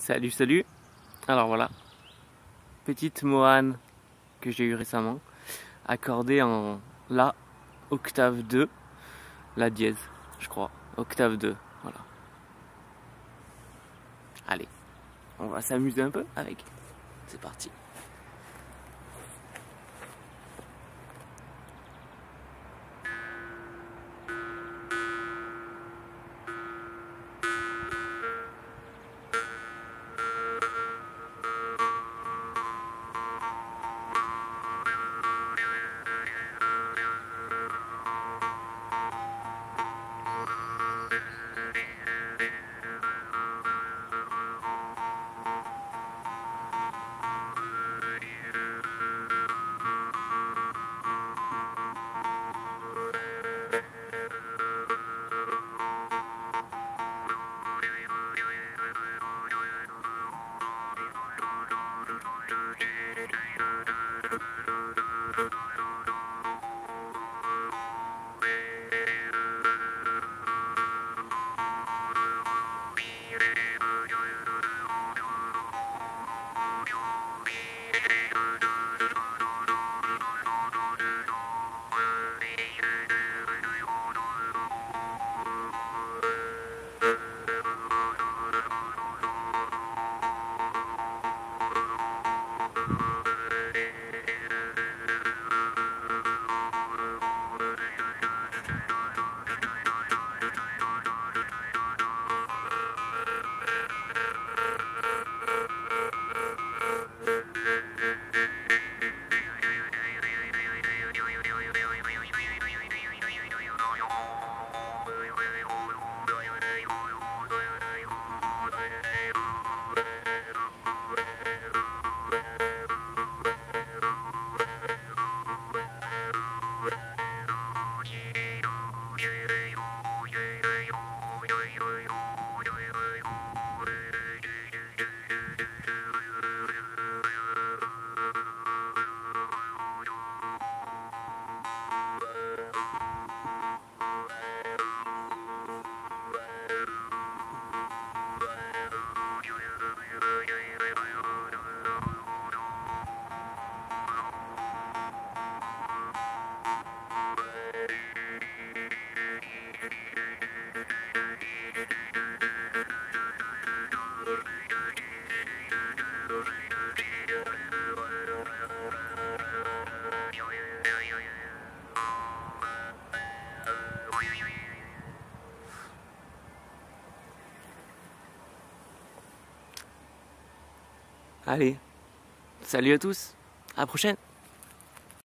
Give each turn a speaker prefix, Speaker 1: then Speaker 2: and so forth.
Speaker 1: Salut, salut. Alors voilà, petite Mohan que j'ai eu récemment, accordée en La, octave 2, La dièse, je crois, octave 2, voilà. Allez, on va s'amuser un peu avec. C'est parti. Allez, salut à tous, à la prochaine